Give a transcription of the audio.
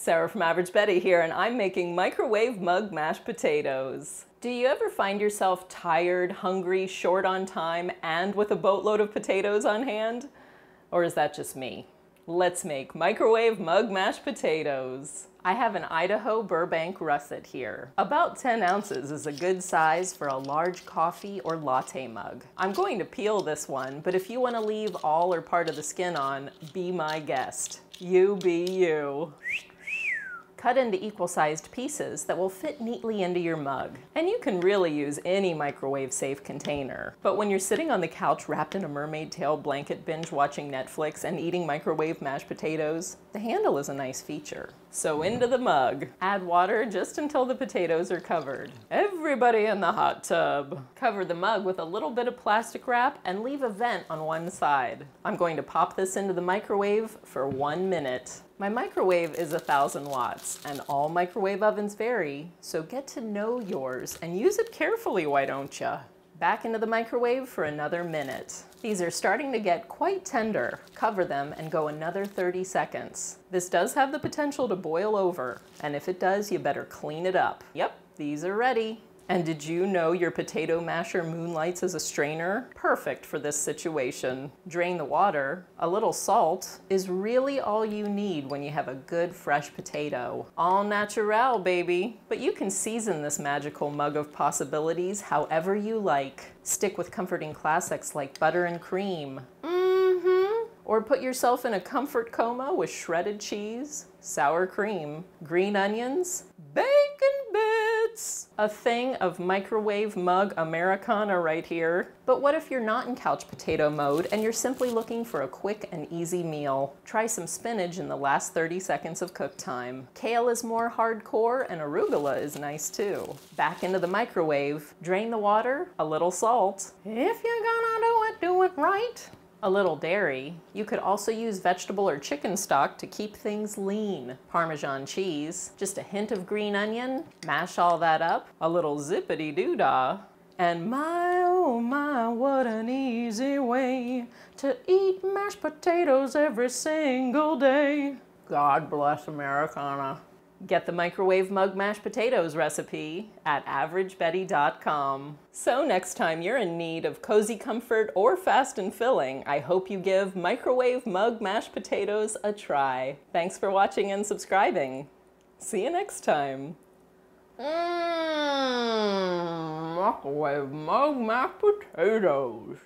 Sara from Average Betty here, and I'm making microwave mug mashed potatoes. Do you ever find yourself tired, hungry, short on time, and with a boatload of potatoes on hand? Or is that just me? Let's make microwave mug mashed potatoes. I have an Idaho Burbank russet here. About 10 ounces is a good size for a large coffee or latte mug. I'm going to peel this one, but if you want to leave all or part of the skin on, be my guest. You be you cut into equal-sized pieces that will fit neatly into your mug. And you can really use any microwave-safe container. But when you're sitting on the couch wrapped in a mermaid tail blanket binge watching Netflix and eating microwave mashed potatoes, the handle is a nice feature. So into the mug. Add water just until the potatoes are covered. Everybody in the hot tub. Cover the mug with a little bit of plastic wrap and leave a vent on one side. I'm going to pop this into the microwave for one minute. My microwave is a thousand watts and all microwave ovens vary, so get to know yours and use it carefully, why don't ya? Back into the microwave for another minute. These are starting to get quite tender. Cover them and go another 30 seconds. This does have the potential to boil over, and if it does, you better clean it up. Yep, these are ready. And did you know your potato masher moonlights as a strainer? Perfect for this situation. Drain the water. A little salt is really all you need when you have a good fresh potato. All natural, baby. But you can season this magical mug of possibilities however you like. Stick with comforting classics like butter and cream. Mm-hmm. Or put yourself in a comfort coma with shredded cheese, sour cream, green onions, bacon bits. A thing of microwave mug Americana right here. But what if you're not in couch potato mode and you're simply looking for a quick and easy meal? Try some spinach in the last 30 seconds of cook time. Kale is more hardcore and arugula is nice too. Back into the microwave, drain the water, a little salt. If you're gonna do it, do it right a little dairy. You could also use vegetable or chicken stock to keep things lean. Parmesan cheese, just a hint of green onion, mash all that up, a little zippity doo dah. And my oh my, what an easy way to eat mashed potatoes every single day. God bless Americana. Get the microwave mug mashed potatoes recipe at averagebetty.com. So next time you're in need of cozy comfort or fast and filling, I hope you give microwave mug mashed potatoes a try. Thanks for watching and subscribing. See you next time. Mmm, microwave mug mashed potatoes.